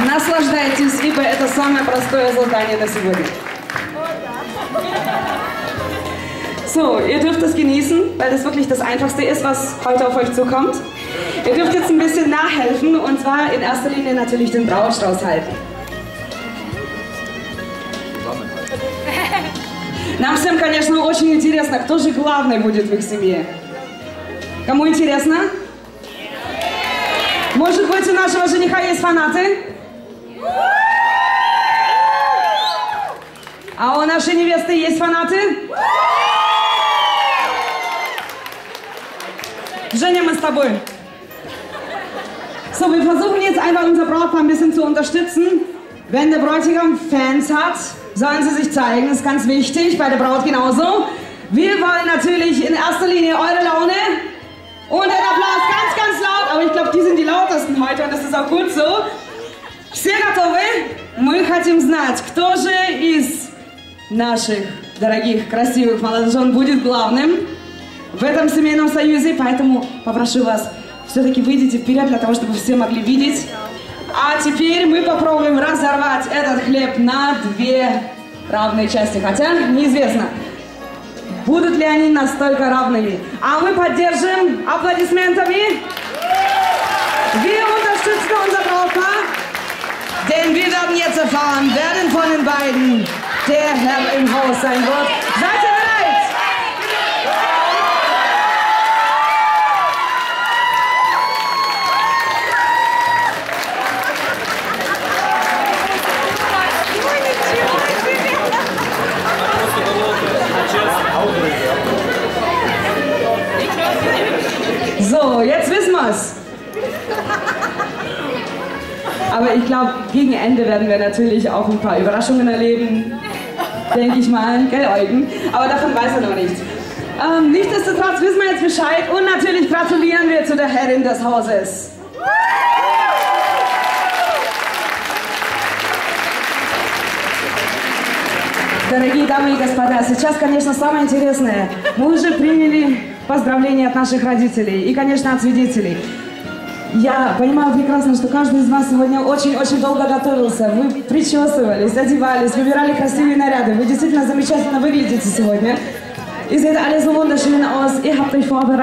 Наслаждайтесь, ибо это самое простое задание на сегодня. So, ihr dürft das genießen, weil das wirklich das Einfachste ist, was heute auf euch zukommt. Ihr dürft jetzt ein bisschen nachhelfen und zwar in erster Linie natürlich den Brautstrauß halten. Нам всем, конечно, очень интересно, кто же главный будет в их семье. Кому интересно? Может быть, у нашего жениха есть фанаты? А у нашей невесты есть фанаты? Женя, мы с тобой. So, wir versuchen jetzt einfach unser Brautpaar ein bisschen zu unterstützen. Wenn der Bräutigam Fans hat, sollen sie sich zeigen. Das ist ganz wichtig, bei der Braut genauso. Wir wollen natürlich in erster Linie eure Laune und den Applaus ganz, ganz laut. Aber ich glaube, die sind die lautesten heute und das ist auch gut so. Все готовы? Мы хотим знать, кто же из наших дорогих, красивых молодожен будет главным в этом семейном союзе. Поэтому попрошу вас, все-таки выйдите вперед для того, чтобы все могли видеть. А теперь мы попробуем разорвать этот хлеб на две равные части. Хотя неизвестно, будут ли они настолько равными. А мы поддержим аплодисментами. Wir unterstützen unser Brautpaar, denn wir werden jetzt erfahren, wer von den beiden der Herr im Haus sein wird. Seid ihr bereit? So, jetzt wissen wir's. Aber ich glaube, gegen Ende werden wir natürlich auch ein paar Überraschungen erleben Denke ich mal, gell, Eugen? Aber davon weiß er noch nichts. Ähm, nichtsdestotrotz wissen wir jetzt Bescheid und natürlich gratulieren wir zu der Herrin des Hauses. Дорогие дамы и господа, сейчас, конечно, самое интересное. Мы уже приняли поздравления от наших родителей и, конечно, от свидетелей. Я понимаю прекрасно, что каждый из вас сегодня очень-очень долго готовился. Вы причесывались, одевались, выбирали красивые наряды. Вы действительно замечательно выглядите сегодня. Alle so wunderschön aus. Ihr habt euch vorbereitet.